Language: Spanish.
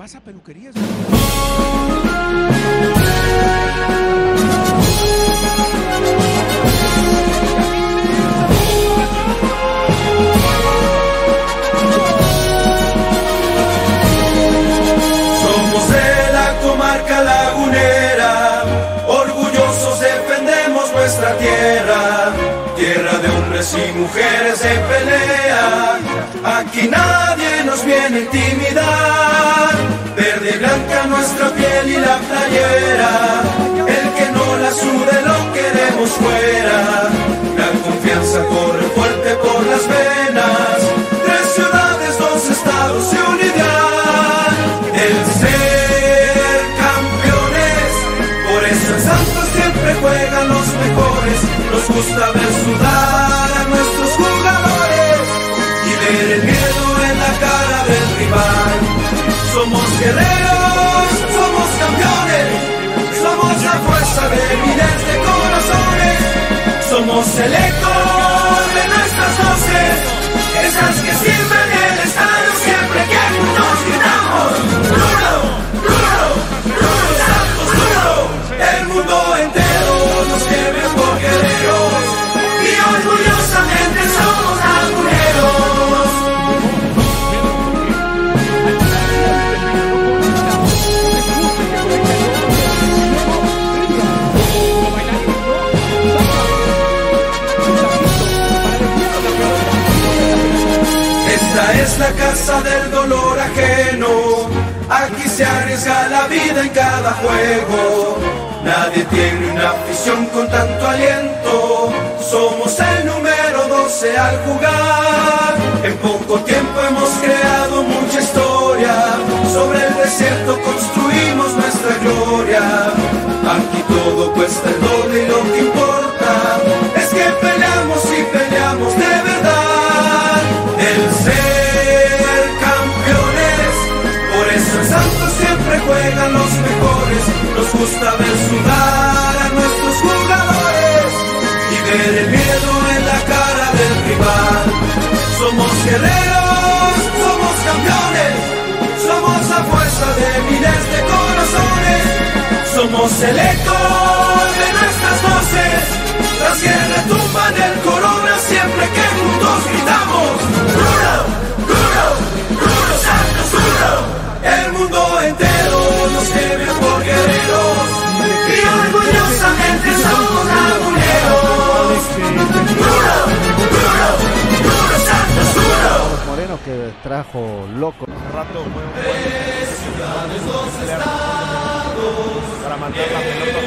Vas a. Somos de la comarca lagunera, orgullosos defendemos nuestra tierra, tierra de hombres y mujeres de pelea. Aquí nadie nos viene a intimidar, verde y blanca nuestra piel y la playera, el que no la sude lo queremos fuera. La confianza corre fuerte por las venas, tres ciudades, dos estados se unirán. El ser campeones, por eso en Santos siempre juegan los mejores. Nos gusta Somos guerreros, somos campeones, somos la fuerza de miles de corazones. Somos el eco de nuestras voces, esas que sirven Es la casa del dolor ajeno. Aquí se arriesga la vida en cada juego. Nadie tiene una afición con tanto aliento. Somos el número 12 al jugar. En poco tiempo hemos creado mucha historia. Sobre el desierto construimos nuestra gloria. Aquí todo cuesta el doble y lo que gusta ver sudar a nuestros jugadores y ver el miedo en la cara del rival. Somos guerreros, somos campeones, somos la fuerza de miles de corazones. Somos el eco de nuestras voces, las que retumban el corona siempre que juntos gritamos. Que trajo loco. para mandar la pelota